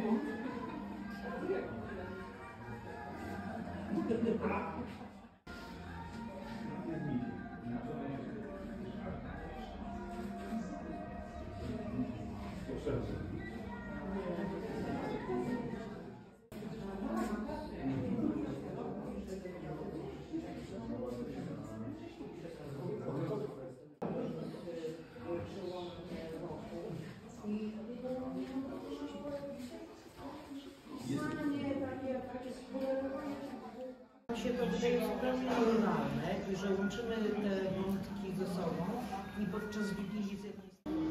What the fuck? że jest w pełni normalne i że łączymy te wątki ze sobą i podczas Wigilii z jednej strony...